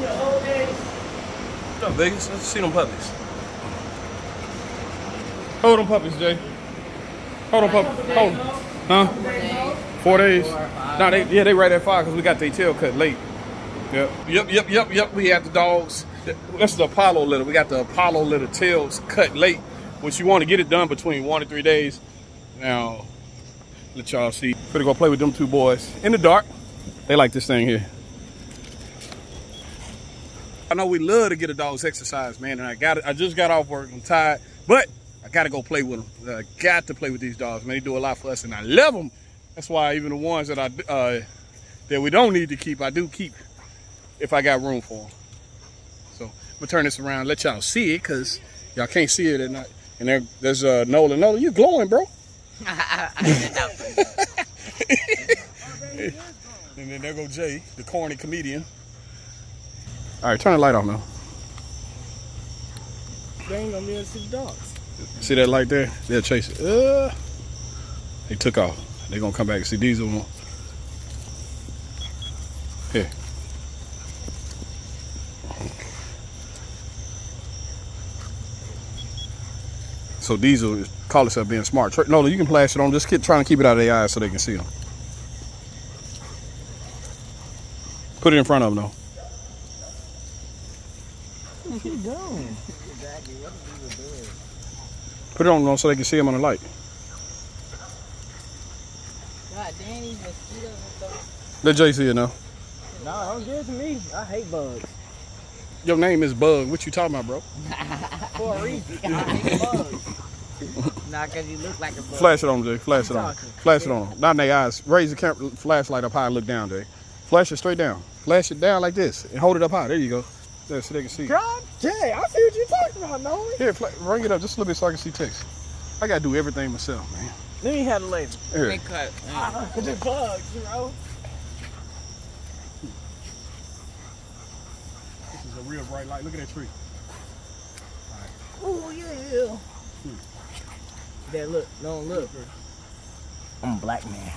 What's up, Vegas? Let's see them puppies. Hold them puppies, Jay. Hold them puppies. Hold them. Huh? Four days. No, they yeah they right at five because we got their tail cut late. Yep. Yep. Yep. Yep. Yep. We have the dogs. That's the Apollo litter. We got the Apollo litter tails cut late, which you want to get it done between one and three days. Now, let y'all see. Better go play with them two boys in the dark. They like this thing here. I know we love to get a dog's exercise, man, and I got I just got off work. I'm tired, but I got to go play with them. I got to play with these dogs, man. They do a lot for us, and I love them. That's why even the ones that I uh, that we don't need to keep, I do keep if I got room for them. So I'm gonna turn this around, let y'all see it, cause y'all can't see it at night. And there, there's uh, Nolan. Nolan, you glowing, bro. and then there go Jay, the corny comedian. All right, turn the light off now. They ain't gonna be able to see the dogs. See that light there? They'll chase it. Uh, they took off. They're gonna come back and see these Diesel. Here. So Diesel call itself being smart. No, you can flash it on. Just keep trying to keep it out of their eyes so they can see them. Put it in front of them, though. What you doing? Put it on so they can see him on the light. God damn, these mosquitoes and stuff. Let Jay see it now. Nah, don't give it to me. I hate bugs. Your name is Bug. What you talking about, bro? For a reason. I hate bugs. Nah, cause you look like a bug. Flash it on Jay. Flash it on. 'em. Flash it on. Not in their eyes. Raise the camera, flashlight up high and look down, Jay. Flash it straight down. Flash it down like this and hold it up high. There you go. There, so they can see. God dang, I see what you're talking about, Nolan. Here, fla- bring it up just a little bit so I can see text. I gotta do everything myself, man. Let me have ah, the label. Here. Big cut. Just bugs, bro. This is a real bright light. Look at that tree. Oh yeah. Hmm. That look, no look. I'm a black man.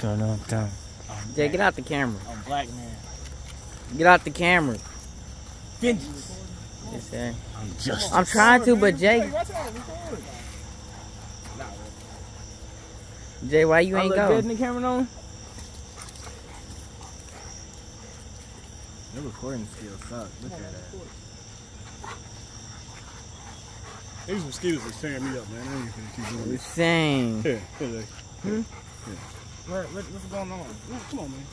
Dun, dun, dun. Jay, get out the camera. I'm black man. Get out the camera. Vengeance. Yes, sir. I'm just. I'm trying to, but Jay, Jay, why you I ain't look go? good in the camera, Nolan? Your recording skills suck. Look at that. These mosquitoes are tearing me up, man. I ain't gonna keep doing this. Same. Here, here, Jay. What, what, what's going on? Come on, man.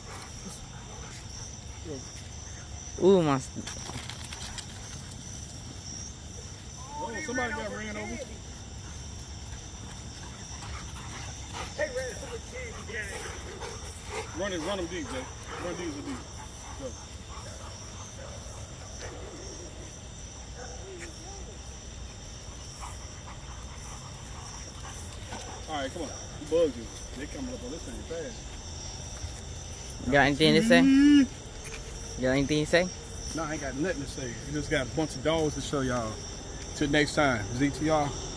Ooh, my. Oh, somebody got ran over. They ran over the team, gang. Run it, run them deep, Jay. Run these deep. Go. All right, come on. You bugged you. They coming up on this thing fast. You got anything to say? Mm-hmm. You got anything to say? No, I ain't got nothing to say. We just got a bunch of dogs to show y'all. Till next time, ZTR.